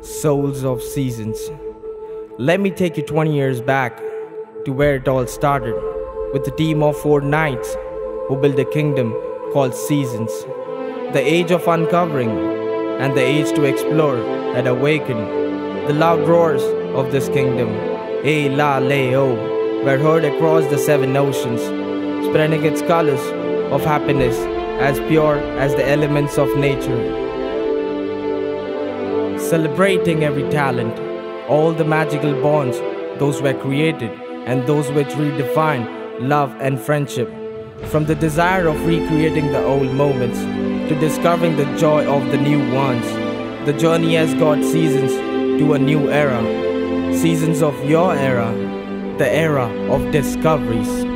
souls of seasons. Let me take you 20 years back to where it all started with a team of four knights who built a kingdom called Seasons. The age of uncovering and the age to explore had awakened. The loud roars of this kingdom, A La Leo, oh, were heard across the seven oceans, spreading its colors of happiness as pure as the elements of nature. Celebrating every talent, all the magical bonds, those were created and those which redefine love and friendship. From the desire of recreating the old moments to discovering the joy of the new ones, the journey has got seasons to a new era. Seasons of your era, the era of discoveries.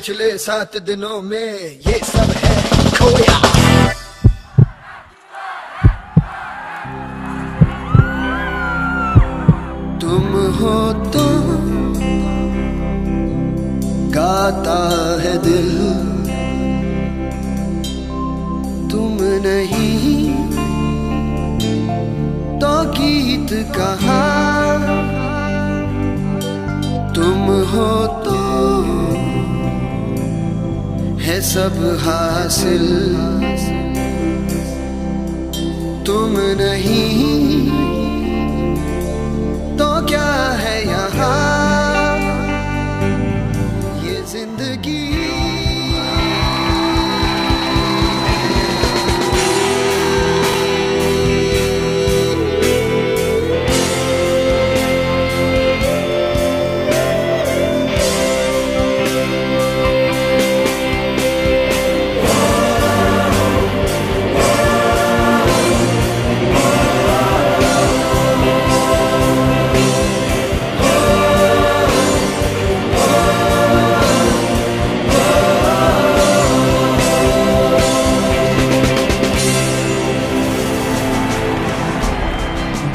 सात दिनों में ये सब है खोया। तुम हो तो गाता है दिल। तुम नहीं तो गीत कहा। तुम हो तो सब हासिल। तुम नहीं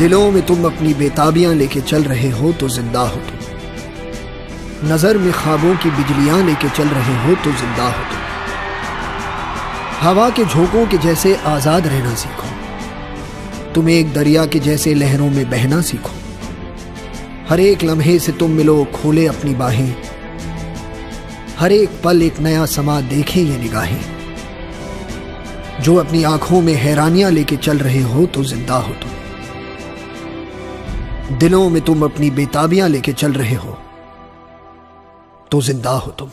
दिलों में तुम अपनी बेताबियाँ लेके चल रहे हो तो ज़िंदा हो तुम। नज़र में ख्वाबों की बिजलियाँ लेके चल रहे हो तो ज़िंदा हो तुम। हवा के झोंकों के जैसे आज़ाद रहना सीखो। तुम एक दरिया के जैसे लहरों में बहना सीखो। हर एक लम्हे से तुम मिलो खोले अपनी बाहें। हर एक पल एक नया समा देखे ये निगाहें। जो अपनी आँखों में हैरानियाँ लेके चल रहे हो तो ज़िंदा हो तुम। दिलों में तुम अपनी बेताबियाँ लेके चल रहे हो। तो ज़िंदा हो तुम।